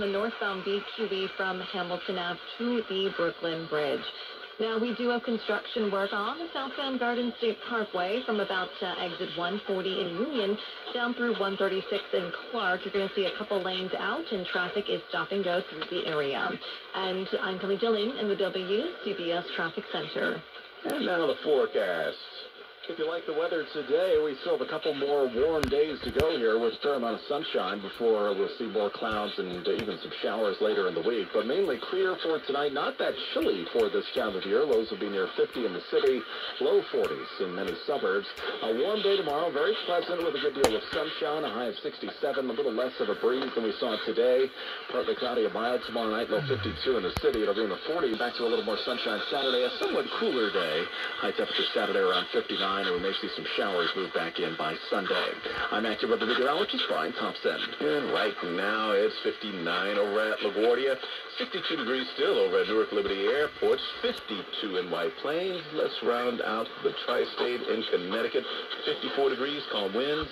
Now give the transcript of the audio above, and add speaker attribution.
Speaker 1: the northbound BQE from Hamilton Ave to the Brooklyn Bridge. Now, we do have construction work on the southbound Garden State Parkway from about uh, exit 140 in Union down through 136 in Clark. You're going to see a couple lanes out, and traffic is stop and go through the area. And I'm Kelly Dillon in the WCBS Traffic Center.
Speaker 2: And now the forecast. If you like the weather today, we still have a couple more warm days to go here with a fair amount of sunshine before we'll see more clouds and even some showers later in the week. But mainly clear for tonight. Not that chilly for this time of year. Lows will be near 50 in the city, low 40s in many suburbs. A warm day tomorrow, very pleasant with a good deal of sunshine, a high of 67, a little less of a breeze than we saw today. Partly cloudy, a mild tomorrow night, low 52 in the city. It'll be in the 40s. Back to a little more sunshine Saturday, a somewhat cooler day. High temperature Saturday around 59 and we may see some showers move back in by Sunday. I'm AccuWeather meteorologist Brian Thompson.
Speaker 3: And right now it's 59 over at LaGuardia, 62 degrees still over at Newark Liberty Airport, 52 in White Plains. Let's round out the tri-state in Connecticut, 54 degrees, calm winds.